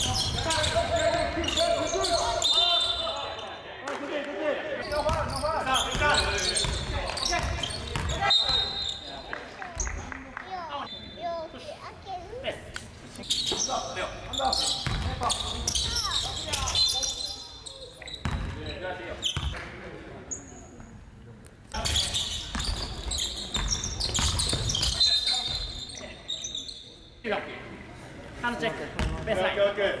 ハ Hands check. Best line. Good.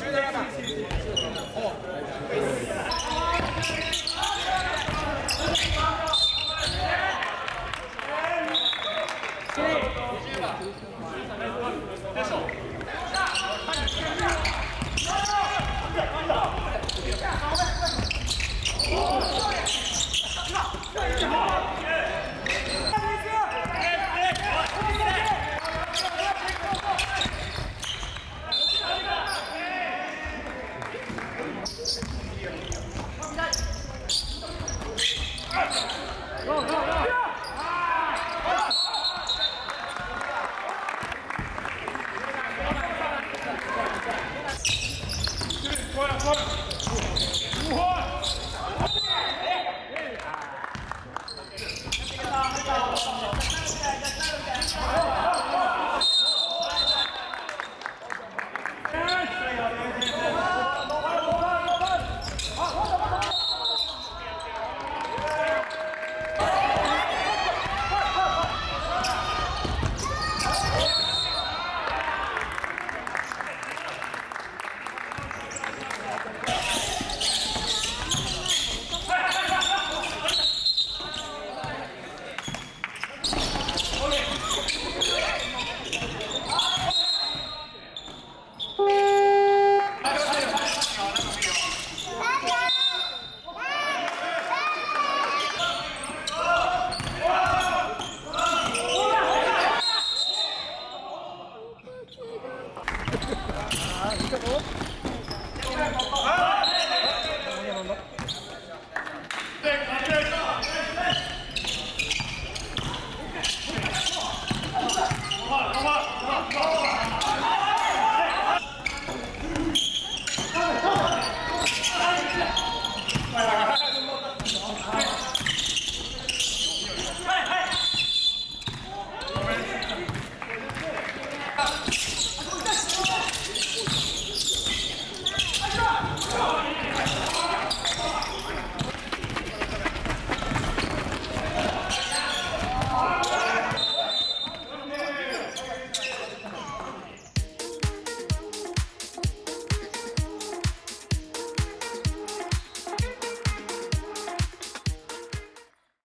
17。Fuera, fuera.